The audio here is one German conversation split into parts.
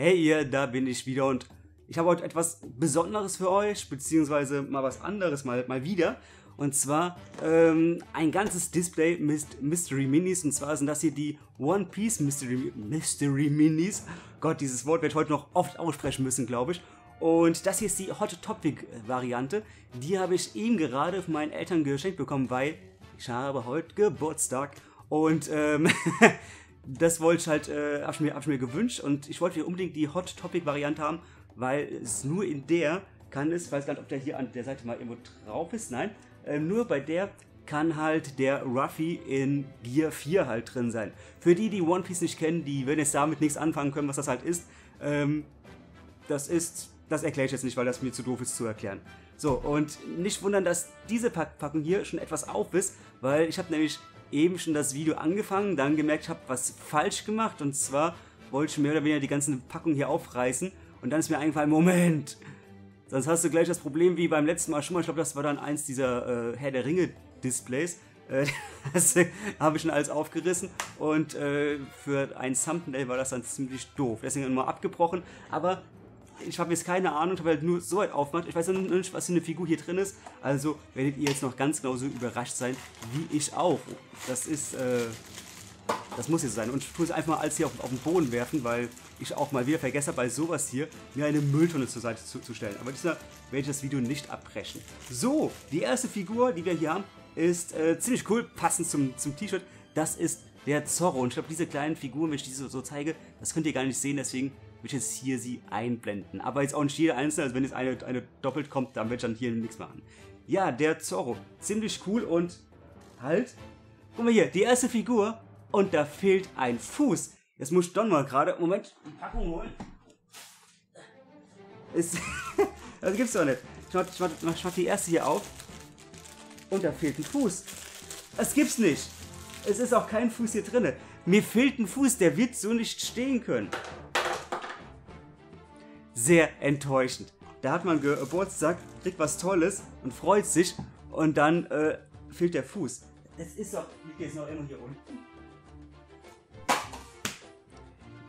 Hey ihr, da bin ich wieder und ich habe heute etwas Besonderes für euch, beziehungsweise mal was anderes mal, mal wieder. Und zwar ähm, ein ganzes Display mit Mystery Minis. Und zwar sind das hier die One Piece Mystery, Mystery Minis. Gott, dieses Wort werde ich heute noch oft aussprechen müssen, glaube ich. Und das hier ist die Hot Topic Variante. Die habe ich ihm gerade von meinen Eltern geschenkt bekommen, weil ich habe heute Geburtstag. Und ähm, das wollte ich halt, äh, hab ich, mir, hab ich mir gewünscht. Und ich wollte hier unbedingt die Hot Topic Variante haben, weil es nur in der kann es, ich weiß gar nicht, ob der hier an der Seite mal irgendwo drauf ist, nein, äh, nur bei der kann halt der Ruffy in Gear 4 halt drin sein. Für die, die One Piece nicht kennen, die werden jetzt damit nichts anfangen können, was das halt ist. Ähm, das ist, das erkläre ich jetzt nicht, weil das mir zu doof ist zu erklären. So, und nicht wundern, dass diese Packung hier schon etwas auf ist, weil ich habe nämlich eben schon das Video angefangen, dann gemerkt, habe was falsch gemacht. Und zwar wollte ich mehr oder weniger die ganzen Packungen hier aufreißen. Und dann ist mir eingefallen, Moment, sonst hast du gleich das Problem wie beim letzten Mal schon mal, ich glaube, das war dann eins dieser äh, Herr der Ringe Displays, äh, das habe ich schon alles aufgerissen. Und äh, für ein Thumbnail war das dann ziemlich doof, deswegen mal abgebrochen, aber ich habe jetzt keine Ahnung, ich habe halt nur so weit aufgemacht. Ich weiß noch nicht, was für eine Figur hier drin ist. Also werdet ihr jetzt noch ganz genauso überrascht sein, wie ich auch. Das ist, äh, das muss jetzt sein. Und ich tue es einfach mal alles hier auf, auf, den Boden werfen, weil ich auch mal wieder vergesse, bei sowas hier mir eine Mülltonne zur Seite zu, zu stellen. Aber diesmal werde ich das Video nicht abbrechen. So, die erste Figur, die wir hier haben, ist äh, ziemlich cool, passend zum, zum T-Shirt. Das ist der Zorro. Und ich glaube, diese kleinen Figuren, wenn ich diese so zeige, das könnt ihr gar nicht sehen. Deswegen würde ich jetzt hier sie einblenden. Aber jetzt auch nicht jede einzelne, also wenn jetzt eine, eine doppelt kommt, dann ich dann hier nichts machen. Ja, der Zorro. Ziemlich cool und halt. Guck mal hier, die erste Figur und da fehlt ein Fuß. Jetzt muss ich Don mal gerade, Moment, die Packung holen. Ist, das gibt's doch nicht. Ich mach, ich, mach, ich mach die erste hier auf und da fehlt ein Fuß. Das gibt's nicht. Es ist auch kein Fuß hier drin. Mir fehlt ein Fuß, der wird so nicht stehen können sehr enttäuschend. Da hat man Geburtstag, kriegt was Tolles und freut sich und dann äh, fehlt der Fuß. Das ist doch, liegt jetzt noch immer hier unten.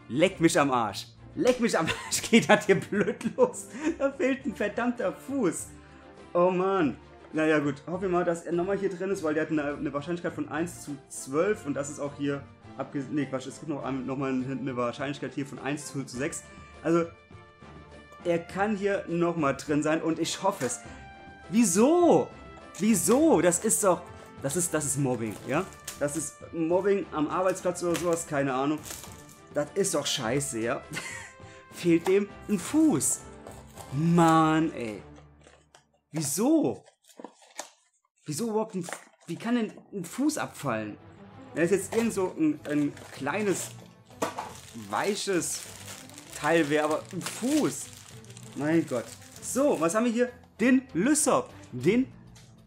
Leck mich am Arsch. Leck mich am Arsch, geht das hier blöd los. Da fehlt ein verdammter Fuß. Oh Mann. Naja gut, hoffe ich mal, dass er nochmal hier drin ist, weil der hat eine, eine, Wahrscheinlichkeit von 1 zu 12 und das ist auch hier abgesehen. Ne, Quatsch, es gibt noch, noch mal eine Wahrscheinlichkeit hier von 1 zu 6. Also er kann hier nochmal drin sein und ich hoffe es. Wieso? Wieso? Das ist doch, das ist, das ist Mobbing, ja? Das ist Mobbing am Arbeitsplatz oder sowas, keine Ahnung. Das ist doch scheiße, ja? Fehlt dem ein Fuß. Mann, ey. Wieso? Wieso überhaupt ein, wie kann denn ein Fuß abfallen? Wenn es jetzt irgend so ein, ein kleines, weiches Teil wäre, aber ein Fuß. Mein Gott. So, was haben wir hier? Den Lysop. Den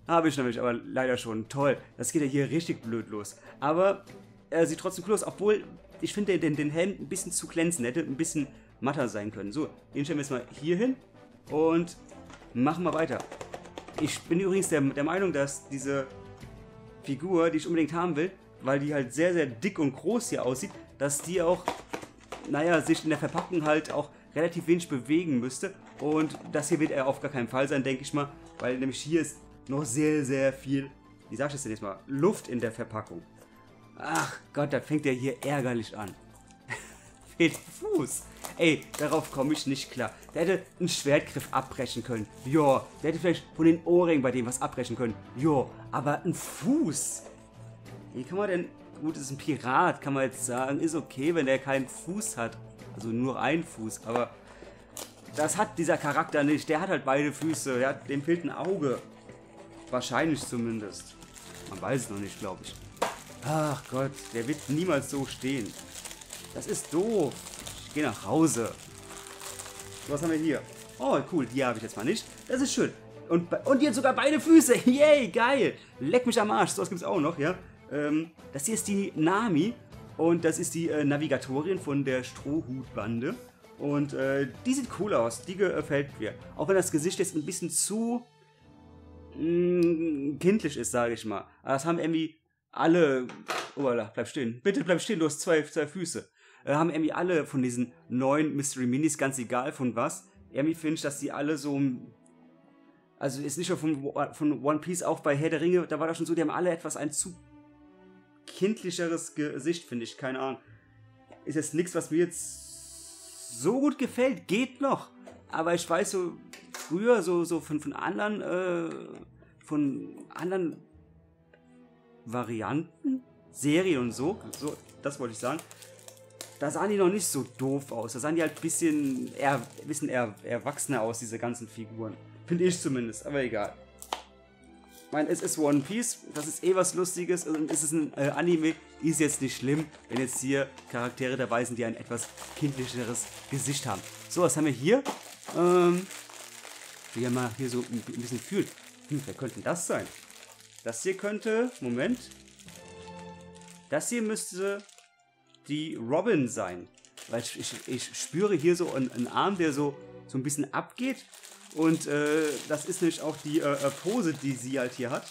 habe ich nämlich aber leider schon. Toll. Das geht ja hier richtig blöd los. Aber er sieht trotzdem cool aus, obwohl ich finde den, den Helm ein bisschen zu glänzen hätte, ein bisschen matter sein können. So, den stellen wir jetzt mal hier hin und machen wir weiter. Ich bin übrigens der, der Meinung, dass diese Figur, die ich unbedingt haben will, weil die halt sehr, sehr dick und groß hier aussieht, dass die auch, naja, sich in der Verpackung halt auch relativ wenig bewegen müsste. Und das hier wird er auf gar keinen Fall sein, denke ich mal, weil nämlich hier ist noch sehr, sehr viel, wie sag ich das denn jetzt mal, Luft in der Verpackung. Ach Gott, da fängt er hier ärgerlich an. Fehlt Fuß. Ey, darauf komme ich nicht klar. Der hätte einen Schwertgriff abbrechen können. Ja, der hätte vielleicht von den Ohrringen bei dem was abbrechen können. Ja, aber ein Fuß. Wie kann man denn... Gut, das ist ein Pirat, kann man jetzt sagen. Ist okay, wenn der keinen Fuß hat. Also nur ein Fuß, aber das hat dieser Charakter nicht. Der hat halt beide Füße. Ja, dem fehlt ein Auge. Wahrscheinlich zumindest. Man weiß es noch nicht, glaube ich. Ach Gott, der wird niemals so stehen. Das ist doof. Ich gehe nach Hause. Was haben wir hier? Oh, cool. Die habe ich jetzt mal nicht. Das ist schön. Und, und jetzt sogar beide Füße. Yay, geil. Leck mich am Arsch. So was gibt es auch noch, ja. Ähm, das hier ist die Nami. Und das ist die äh, Navigatorin von der Strohhutbande. Und äh, die sieht cool aus, die gefällt mir. Auch wenn das Gesicht jetzt ein bisschen zu mh, mm, kindlich ist, sage ich mal. Aber das haben irgendwie alle... Oh, bleib stehen. Bitte bleib stehen, du hast zwei, zwei Füße. äh, haben irgendwie alle von diesen neuen Mystery Minis, ganz egal von was, irgendwie finde ich, dass die alle so also ist nicht nur von, von One Piece, auch bei Herr der Ringe, da war das schon so, die haben alle etwas ein zu kindlicheres Gesicht, finde ich, keine Ahnung. Ist jetzt nichts, was mir jetzt so gut gefällt, geht noch. Aber ich weiß so, früher so, so von, von anderen, äh, von anderen Varianten, Serien und so, so, das wollte ich sagen, da sahen die noch nicht so doof aus. Da sahen die halt ein bisschen, eher, bisschen eher erwachsener aus, diese ganzen Figuren. Finde ich zumindest, aber egal. Ich meine, es ist One Piece, das ist eh was Lustiges und es ist ein äh, Anime, ist jetzt nicht schlimm, wenn jetzt hier Charaktere dabei sind, die ein etwas kindlicheres Gesicht haben. So, was haben wir hier? Ähm, wie mal hier so ein, bisschen fühlt. Hm, wer könnte das sein? Das hier könnte, Moment. Das hier müsste die Robin sein. Weil ich, ich, ich spüre hier so einen, einen Arm, der so, so ein bisschen abgeht. Und äh, das ist nämlich auch die äh, äh, Pose, die sie halt hier hat.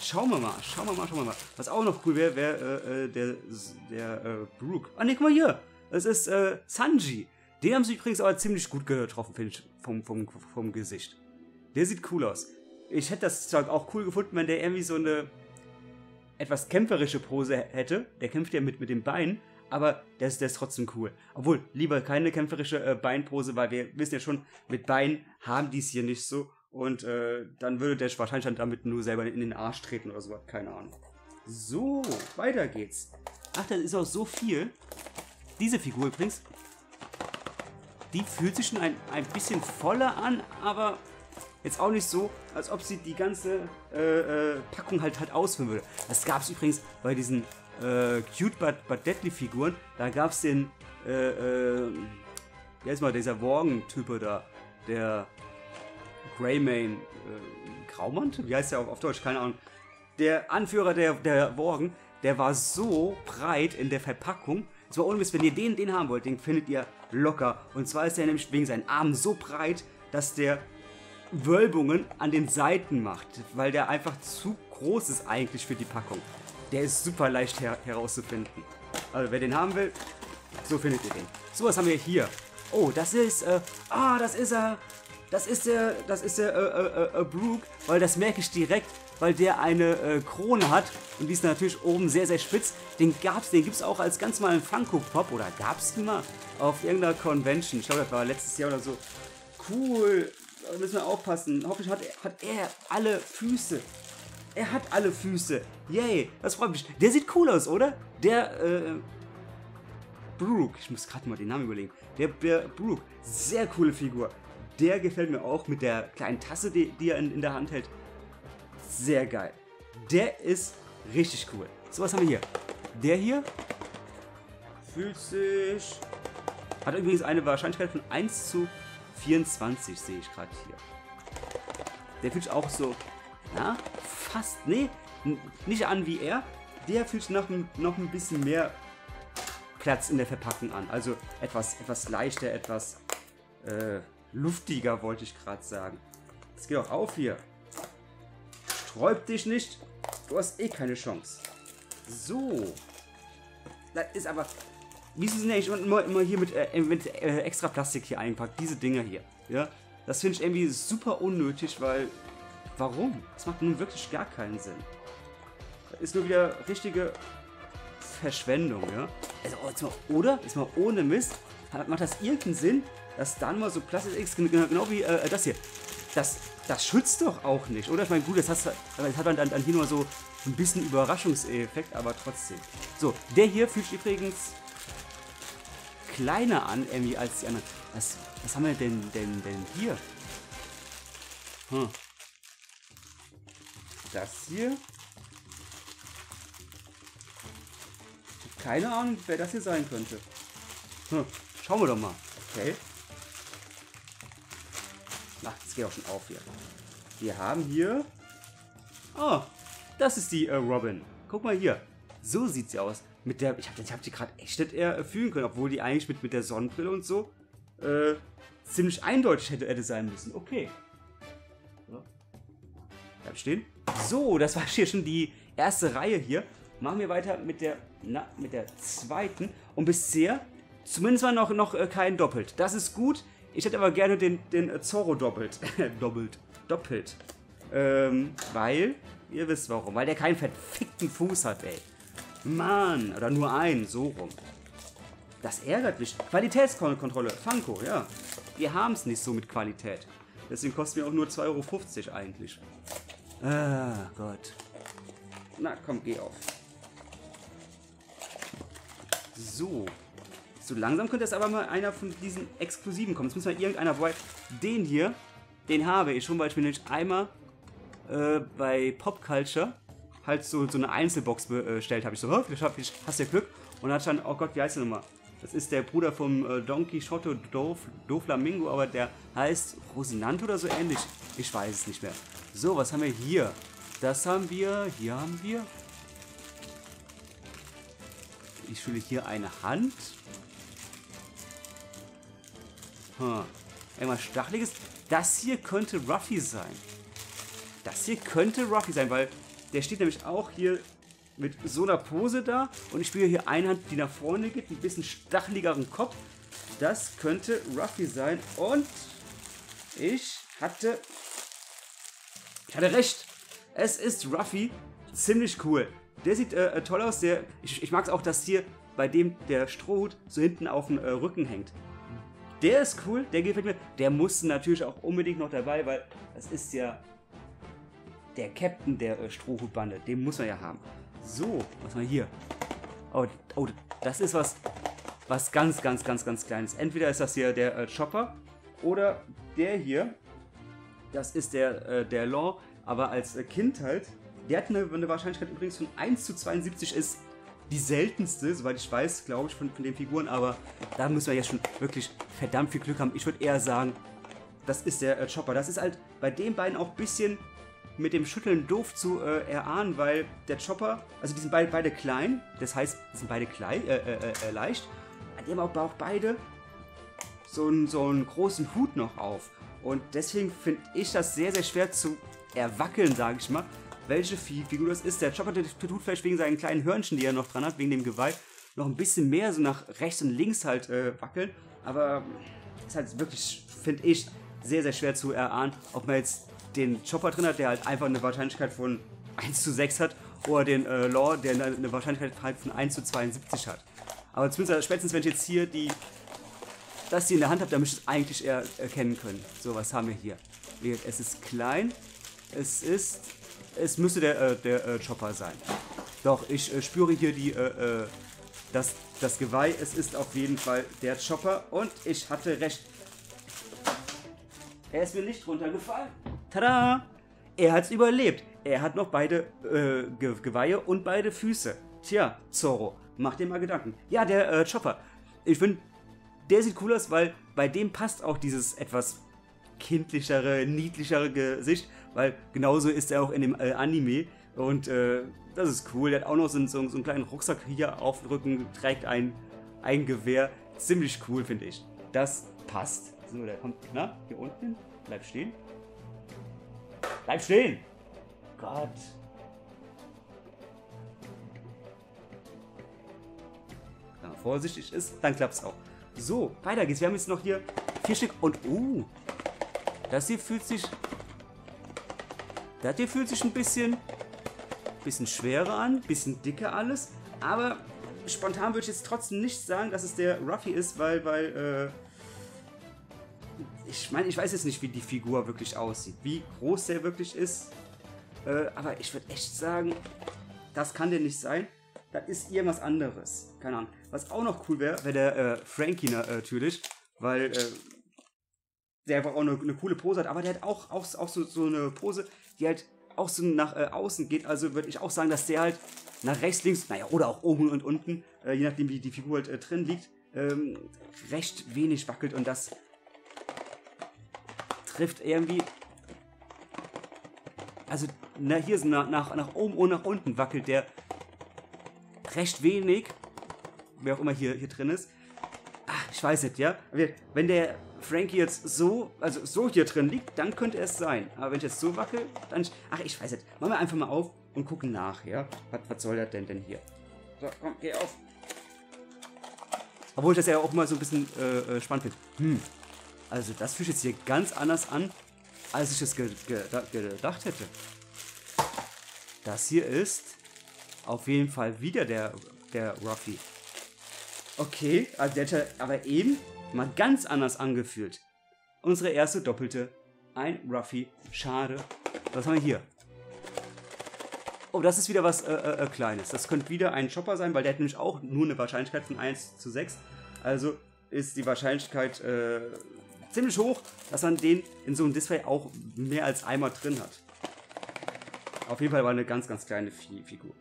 Schauen wir mal, schauen wir mal, schauen wir mal. Was auch noch cool wäre, wäre äh, äh, der, der äh, Brooke. Ah, ne, guck mal hier. Das ist äh, Sanji. Den haben sie übrigens aber ziemlich gut getroffen, finde ich, vom, vom, vom Gesicht. Der sieht cool aus. Ich hätte das zwar auch cool gefunden, wenn der irgendwie so eine etwas kämpferische Pose hätte. Der kämpft ja mit, mit den Beinen, aber der ist, der ist trotzdem cool. Obwohl, lieber keine kämpferische äh, Beinpose, weil wir wissen ja schon, mit Beinen haben die es hier nicht so. Und äh, dann würde der wahrscheinlich damit nur selber in den Arsch treten oder so, keine Ahnung. So, weiter geht's. Ach, das ist auch so viel. Diese Figur übrigens, die fühlt sich schon ein, ein bisschen voller an, aber jetzt auch nicht so, als ob sie die ganze äh, äh, Packung halt halt ausfüllen würde. Das gab es übrigens bei diesen äh, Cute but, but Deadly Figuren. Da gab es den, äh, äh, wie heißt mal, dieser Worgen-Type da, der Greymane, äh, Graumantel? Wie heißt der auf, auf, Deutsch? Keine Ahnung. Der Anführer der, der Worgen, der war so breit in der Verpackung. Es war ohne wenn ihr den, den haben wollt, den findet ihr locker. Und zwar ist er nämlich wegen seinen Armen so breit, dass der Wölbungen an den Seiten macht, weil der einfach zu groß ist eigentlich für die Packung. Der ist super leicht her herauszufinden. Also wer den haben will, so findet ihr den. So, was haben wir hier? Oh, das ist, äh, ah, das ist er. Das ist der, das ist der, äh, äh, äh, Brooke, weil das merke ich direkt, weil der eine äh, Krone hat und die ist natürlich oben sehr, sehr spitz. Den gab's, den gibt's auch als ganz normalen Funko Pop oder gab's den mal auf irgendeiner Convention. Ich glaube, das war letztes Jahr oder so. Cool, da müssen wir aufpassen. Hoffentlich hat, hat er alle Füße. Er hat alle Füße. Yay, das freut mich. Der sieht cool aus, oder? Der, äh, Brooke, ich muss gerade mal den Namen überlegen. Der, der Brooke, sehr coole Figur. Der gefällt mir auch mit der kleinen Tasse, die, die er in, in der Hand hält. Sehr geil. Der ist richtig cool. So, was haben wir hier? Der hier fühlt sich... Hat übrigens eine Wahrscheinlichkeit von 1 zu 24 sehe ich gerade hier. Der fühlt sich auch so, ja, fast, nee, nicht an wie er. Der fühlt sich noch, noch ein bisschen mehr Platz in der Verpackung an. Also etwas, etwas leichter, etwas äh, luftiger, wollte ich gerade sagen. Es geht auch auf hier. Sträub dich nicht. Du hast eh keine Chance. So. Das ist aber Wieso sind eigentlich immer, immer hier mit, äh, mit äh, extra Plastik hier eingepackt? Diese Dinger hier. Ja? Das finde ich irgendwie super unnötig, weil. Warum? Das macht nun wirklich gar keinen Sinn. Ist nur wieder richtige Verschwendung, ja? Also, oh, jetzt mal, oder? Jetzt mal ohne Mist. Macht das irgendeinen Sinn, dass dann mal so Plastik X, genau, genau wie äh, das hier. Das, das schützt doch auch nicht, oder? Ich meine, gut, das, hast, das hat man dann, dann hier nur so ein bisschen Überraschungseffekt, aber trotzdem. So, der hier fühlt sich übrigens kleiner an, irgendwie als die anderen. Was, was haben wir denn, denn, denn hier? Hm. Das hier? Keine Ahnung, wer das hier sein könnte. Hm. Schauen wir doch mal. Okay. Ach, das geht auch schon auf hier. Wir haben hier... Oh, das ist die äh, Robin. Guck mal hier. So sieht sie aus mit der, ich habe hab die gerade echt nicht eher fühlen können, obwohl die eigentlich mit, mit der Sonnenbrille und so äh, ziemlich eindeutig hätte, hätte sein müssen. Okay. Bleib stehen. So, das war hier schon die erste Reihe hier. Machen wir weiter mit der, na, mit der zweiten. Und bisher Zumindest mal noch, noch äh, kein Doppelt. Das ist gut. Ich hätte aber gerne den, den äh, Zorro doppelt. doppelt. Doppelt. Ähm, weil, ihr wisst warum. Weil der keinen verfickten Fuß hat, ey. Mann, oder nur einen, so rum. Das ärgert mich. Qualitätskontrolle, Funko, ja. Wir haben es nicht so mit Qualität. Deswegen kostet mir auch nur 2,50 Euro eigentlich. Ah, Gott. Na, komm, geh auf. So. So langsam könnte jetzt aber mal einer von diesen Exklusiven kommen. Jetzt muss mal irgendeiner, wobei den hier, den habe ich schon, weil ich mir nämlich einmal äh, bei Pop Culture halt so, so eine Einzelbox bestellt habe. Ich so, ich hast du ja Glück. Und dann stand, oh Gott, wie heißt der nochmal? Das ist der Bruder vom äh, Don Quixote do, do Flamingo, aber der heißt Rosinante oder so ähnlich. Ich weiß es nicht mehr. So, was haben wir hier? Das haben wir, hier haben wir. Ich fühle hier eine Hand. Hm. Irgendwas Stacheliges. Das hier könnte Ruffy sein. Das hier könnte Ruffy sein, weil der steht nämlich auch hier mit so einer Pose da. Und ich spiele hier eine Hand, die nach vorne geht, ein bisschen stacheligeren Kopf. Das könnte Ruffy sein. Und ich hatte... Ich hatte recht. Es ist Ruffy. Ziemlich cool. Der sieht äh, äh toll aus. Der, ich ich mag es auch, dass hier bei dem der Strohhut so hinten auf dem äh, Rücken hängt. Der ist cool, der gefällt mir. Der musste natürlich auch unbedingt noch dabei, weil das ist ja der Captain der äh, Strohhutbande. Den muss man ja haben. So, was haben wir hier? Oh, oh, das ist was, was ganz, ganz, ganz, ganz Kleines. Entweder ist das hier der äh, Chopper oder der hier. Das ist der, äh, der Law, aber als äh, Kind halt. Der hat eine, eine Wahrscheinlichkeit übrigens von 1 zu 72 ist die seltenste, soweit ich weiß, glaube ich, von, von den Figuren. Aber da müssen wir jetzt schon wirklich verdammt viel Glück haben. Ich würde eher sagen, das ist der äh, Chopper. Das ist halt bei den beiden auch ein bisschen mit dem Schütteln doof zu äh, erahnen, weil der Chopper, also die sind beide, beide klein, das heißt, die sind beide klein, äh, äh, äh, leicht. Die haben aber auch beide so so einen großen Hut noch auf. Und deswegen finde ich das sehr, sehr schwer zu erwackeln, sage ich mal welche Figur das ist. Der Chopper tut vielleicht wegen seinen kleinen Hörnchen, die er noch dran hat, wegen dem Geweih, noch ein bisschen mehr so nach rechts und links halt äh, wackeln. Aber ist halt wirklich, finde ich, sehr, sehr schwer zu erahnen, ob man jetzt den Chopper drin hat, der halt einfach eine Wahrscheinlichkeit von 1 zu 6 hat, oder den äh, Law, der eine Wahrscheinlichkeit halt von 1 zu 72 hat. Aber zumindest spätestens, wenn ich jetzt hier die das hier in der Hand habe, dann müsste ich es eigentlich eher erkennen können. So, was haben wir hier? Es ist klein. Es ist es müsste der, äh, der äh, Chopper sein. Doch, ich äh, spüre hier die, äh, äh, das, das Geweih. Es ist auf jeden Fall der Chopper und ich hatte recht. Er ist mir nicht runtergefallen. Tada! Er hat's überlebt. Er hat noch beide äh, Ge Geweihe und beide Füße. Tja, Zorro, mach dir mal Gedanken. Ja, der Chopper. Ich finde, der sieht cool aus, weil bei dem passt auch dieses etwas kindlichere, niedlichere Gesicht, weil genauso ist er auch in dem äh, Anime. Und äh, das ist cool. Der hat auch noch so, so, einen kleinen Rucksack hier auf dem Rücken, trägt ein, ein Gewehr. Ziemlich cool, finde ich. Das passt. So, der kommt knapp hier unten. Bleib stehen. Bleib stehen! Gott. Wenn man vorsichtig ist, dann klappt es auch. So, weiter geht's. Wir haben jetzt noch hier vier Stück und... Uh, das hier fühlt sich... Das hier fühlt sich ein bisschen... Bisschen schwerer an, bisschen dicker alles. Aber spontan würde ich jetzt trotzdem nicht sagen, dass es der Ruffy ist, weil, weil, äh, ich meine, ich weiß jetzt nicht, wie die Figur wirklich aussieht, wie groß der wirklich ist. Äh, aber ich würde echt sagen, das kann der nicht sein. Das ist irgendwas anderes. Keine Ahnung. Was auch noch cool wäre, wäre der äh, Frankie natürlich, weil äh, der einfach auch eine, eine, coole Pose hat, aber der hat auch, auch, auch so, so eine Pose, die halt auch so nach äh, außen geht. Also würde ich auch sagen, dass der halt nach rechts, links, naja, oder auch oben und unten, äh, je nachdem wie die Figur halt äh, drin liegt, ähm, recht wenig wackelt und das trifft irgendwie. Also, na, hier sind nach, nach, nach oben und nach unten wackelt der recht wenig. Wer auch immer hier, hier drin ist. Ach, ich weiß nicht, ja. Wenn der Frankie jetzt so, also so hier drin liegt, dann könnte es sein. Aber wenn ich jetzt so wackel, dann... Ach, ich weiß nicht. Machen wir einfach mal auf und gucken nach, ja? Was, was soll das denn denn hier? So, komm, geh auf. Obwohl ich das ja auch immer so ein bisschen äh, äh spannend finde. Hm. Also das fühlt sich jetzt hier ganz anders an, als ich es ge ge gedacht hätte. Das hier ist auf jeden Fall wieder der, der Ruffy. Okay, also der hat aber eben mal ganz anders angefühlt. Unsere erste doppelte. Ein Ruffy. Schade. Was haben wir hier? Oh, das ist wieder was äh, äh, äh, Kleines. Das könnte wieder ein Chopper sein, weil der hat nämlich auch nur eine Wahrscheinlichkeit von 1 zu 6. Also ist die Wahrscheinlichkeit äh, ziemlich hoch, dass man den in so einem Display auch mehr als einmal drin hat. Auf jeden Fall war eine ganz, ganz kleine Figur.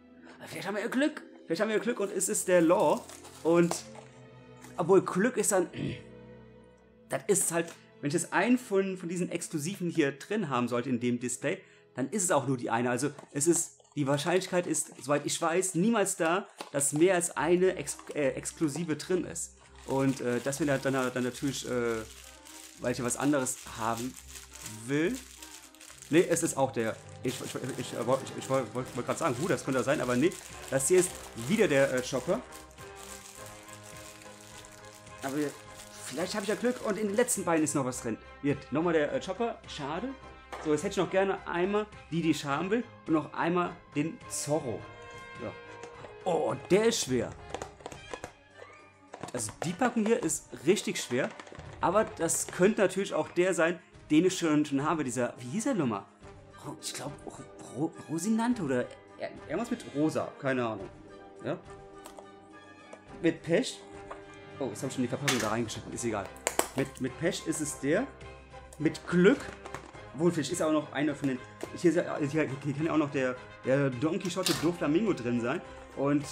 Vielleicht haben wir ja Glück. Vielleicht haben wir ja Glück und es ist der Law. Und obwohl Glück ist dann... Das ist halt... Wenn ich jetzt einen von, von diesen Exklusiven hier drin haben sollte in dem Display, dann ist es auch nur die eine. Also es ist die Wahrscheinlichkeit ist, soweit ich weiß, niemals da, dass mehr als eine Ex äh, Exklusive drin ist. Und äh, das er dann, dann natürlich, äh, weil ich ja was anderes haben will. Ne, es ist auch der. Ich, ich, ich, ich, wollte wollt, gerade sagen, gut, das könnte sein, aber nee. Das hier ist wieder der äh, Chopper. Aber vielleicht habe ich ja Glück und in den letzten beiden ist noch was drin. Wird nochmal der äh, Chopper. Schade. So, jetzt hätte ich noch gerne einmal die, die ich haben will und noch einmal den Zorro. Ja. Oh, der ist schwer. Also die Packung hier ist richtig schwer. Aber das könnte natürlich auch der sein, den ich schon, schon habe. Dieser, wie hieß er nochmal? Ich glaube, Ro Rosinante oder irgendwas mit Rosa. Keine Ahnung. Ja. Mit Pech. Oh, jetzt habe ich schon die Verpackung da reingeschickt. Ist egal. Mit, mit Pech ist es der. Mit Glück Wohlfisch ist auch noch einer von den. Hier, hier, hier kann ja auch noch der, der Don Quixote Doflamingo drin sein. Und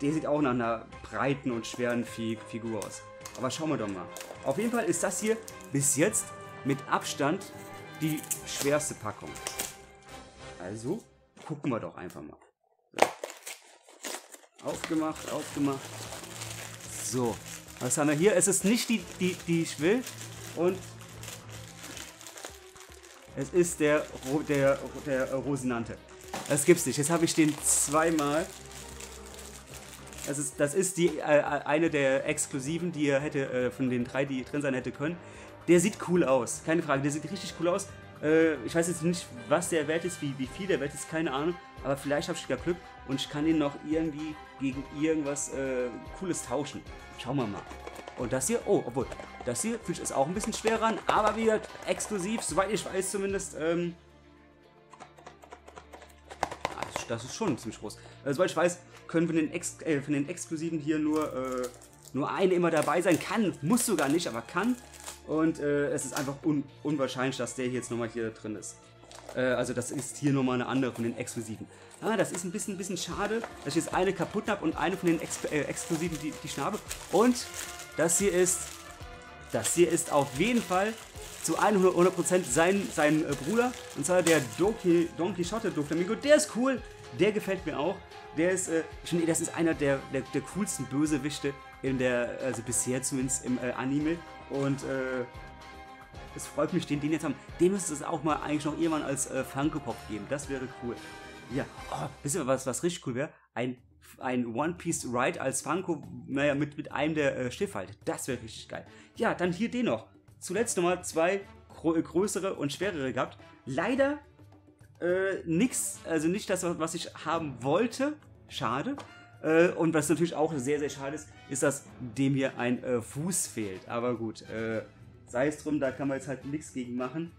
der sieht auch nach einer breiten und schweren Figur aus. Aber schauen wir doch mal. Auf jeden Fall ist das hier bis jetzt mit Abstand die schwerste Packung. Also gucken wir doch einfach mal. So. Aufgemacht, aufgemacht. So, was haben wir hier? Es ist nicht die, die, die ich will. Und es ist der, der, der Rosinante. Das gibt's nicht. Jetzt habe ich den zweimal. Das ist, das ist die, äh, eine der Exklusiven, die er hätte, äh, von den drei, die drin sein hätte können. Der sieht cool aus. Keine Frage, der sieht richtig cool aus. Äh, ich weiß jetzt nicht, was der Wert ist, wie, wie viel der Wert ist, keine Ahnung. Aber vielleicht habe ich ja Glück und ich kann ihn noch irgendwie gegen irgendwas äh, Cooles tauschen. Schauen wir mal. Und das hier, oh, obwohl, das hier fühlt sich auch ein bisschen schwer ran, aber wieder exklusiv, soweit ich weiß zumindest. Ähm, das ist schon ziemlich groß. Äh, soweit ich weiß, können von den, Ex äh, von den Exklusiven hier nur, äh, nur eine immer dabei sein. Kann, muss sogar nicht, aber kann. Und äh, es ist einfach un unwahrscheinlich, dass der hier jetzt nochmal hier drin ist. Äh, also das ist hier nochmal eine andere von den Exklusiven. Ah, das ist ein bisschen, bisschen schade, dass ich jetzt eine kaputt habe und eine von den Ex äh, Exklusiven, die, die ich habe. Und das hier ist, das hier ist auf jeden Fall zu 100% sein, sein äh, Bruder. Und zwar der Donkey, Don Quixote Doflamingo. Der ist cool. Der gefällt mir auch. Der ist, äh, finde, das ist einer der, der, der, coolsten Bösewichte in der, also bisher zumindest im äh, Anime. Und äh, es freut mich, den, den jetzt haben. Dem müsste es auch mal eigentlich noch irgendwann als äh, Funko Pop geben. Das wäre cool. Ja, oh, wisst ihr was, was richtig cool wäre? Ein ein One Piece Ride als Funko, naja, mit, mit einem der äh, Schiffe halt. Das wäre richtig geil. Ja, dann hier den noch. Zuletzt nochmal zwei äh, größere und schwerere gehabt. Leider äh, nix, also nicht das, was ich haben wollte. Schade. Äh, und was natürlich auch sehr, sehr schade ist, ist, dass dem hier ein äh, Fuß fehlt. Aber gut, äh, sei es drum, da kann man jetzt halt nichts gegen machen.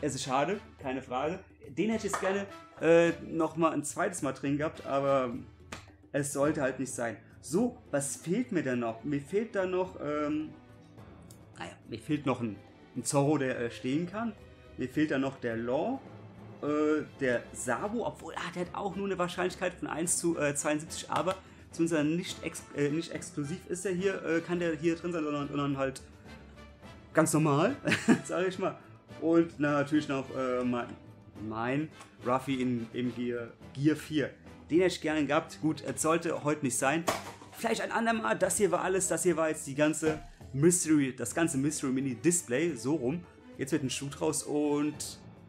Es ist schade, keine Frage. Den hätte ich jetzt gerne äh, nochmal ein zweites Mal drin gehabt, aber es sollte halt nicht sein. So, was fehlt mir denn noch? Mir fehlt da noch, ähm, naja, mir fehlt noch ein, ein Zorro, der äh, stehen kann. Mir fehlt da noch der Law, äh, der Sabu, obwohl ah, der hat auch nur eine Wahrscheinlichkeit von 1 zu äh, 72, aber zu unserer nicht, ex äh, nicht exklusiv ist er hier, äh, kann der hier drin sein, sondern, sondern halt ganz normal, sage ich mal. Und na, natürlich noch äh, mein, mein Ruffy in, in Gear, Gear 4. Den hätte ich gerne gehabt. Gut, es sollte heute nicht sein. Vielleicht ein andermal. Das hier war alles. Das hier war jetzt die ganze Mystery, das ganze Mystery Mini Display. So rum. Jetzt wird ein Schuh draus und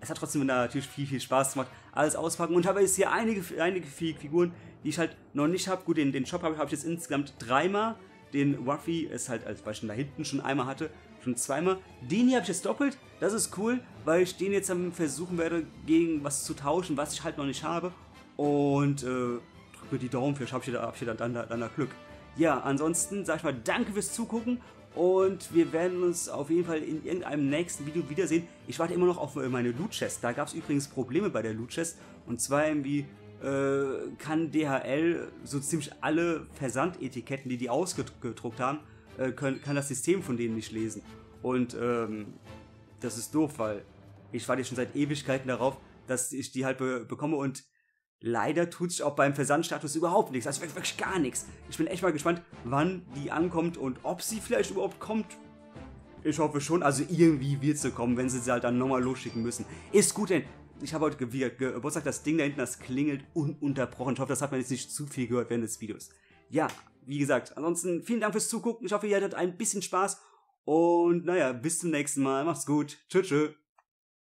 es hat trotzdem natürlich viel, viel Spaß gemacht, alles auspacken. Und habe jetzt hier einige, einige Figuren, die ich halt noch nicht habe. Gut, den, den Shop habe hab ich jetzt insgesamt dreimal. Den Ruffy ist halt, als weil ich ihn da hinten schon einmal hatte, schon zweimal. Den hier habe ich jetzt doppelt. Das ist cool, weil ich den jetzt dann versuchen werde, gegen was zu tauschen, was ich halt noch nicht habe. Und äh, drück mir die Daumen, vielleicht habe ich da, hab ich da dann, dann, dann Glück. Ja, ansonsten sage ich mal danke fürs Zugucken und wir werden uns auf jeden Fall in irgendeinem nächsten Video wiedersehen. Ich warte immer noch auf meine Loot Chest. Da gab es übrigens Probleme bei der Loot Chest. Und zwar irgendwie äh, kann DHL so ziemlich alle Versandetiketten, die die ausgedruckt haben, äh, können, kann das System von denen nicht lesen. Und ähm, das ist doof, weil ich warte schon seit Ewigkeiten darauf, dass ich die halt be bekomme und leider tut sich auch beim Versandstatus überhaupt nichts. Also wirklich gar nichts. Ich bin echt mal gespannt, wann die ankommt und ob sie vielleicht überhaupt kommt. Ich hoffe schon. Also irgendwie wird sie kommen, wenn sie sie halt dann nochmal losschicken müssen. Ist gut, denn ich habe heute Ge Geburtstag, das Ding da hinten, das klingelt ununterbrochen. Ich hoffe, das hat man jetzt nicht zu viel gehört während des Videos. Ja, wie gesagt, ansonsten vielen Dank fürs Zugucken. Ich hoffe, ihr hattet ein bisschen Spaß. Und naja, bis zum nächsten Mal. Macht's gut. Tschüss. tschüss.